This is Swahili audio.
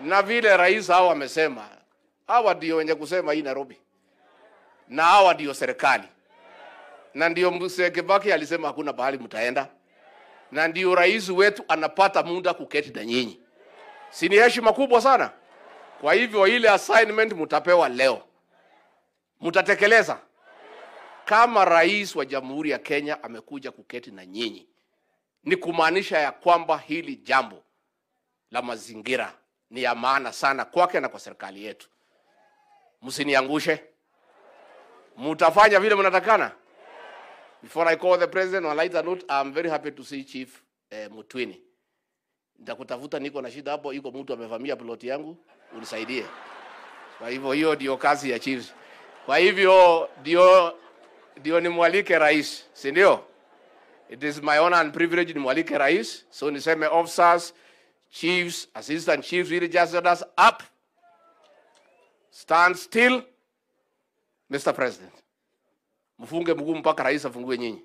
na vile rais hawa amesema, hawa ndio wenye kusema hii Nairobi, na hawa ndio serikali, na ndio Mzee Kibaki alisema hakuna pahali mtaenda, na ndio rais wetu anapata muda kuketi na nyinyi, si ni heshima kubwa sana? Kwa hivyo ile assignment mtapewa leo, mtatekeleza. Kama rais wa Jamhuri ya Kenya amekuja kuketi na nyinyi, ni kumaanisha ya kwamba hili jambo la mazingira ni ya maana sana kwake na kwa serikali yetu. Msiniangushe, mutafanya vile mnatakana. Before I call the president on a lighter note, I'm very happy to see Chief eh, Mutwini. Nitakutafuta, niko na shida hapo, iko mtu amevamia ploti yangu, unisaidie. Kwa hivyo hiyo ndio kazi ya chief. Kwa hivyo ndio ndio nimwalike rais, si ndio? It is my honor and privilege nimwalike rais, so niseme officers, chiefs, assistant chiefs, really just said us up. Stand still, Mr. President. Mfunge mguu mpaka rais afungue nyinyi.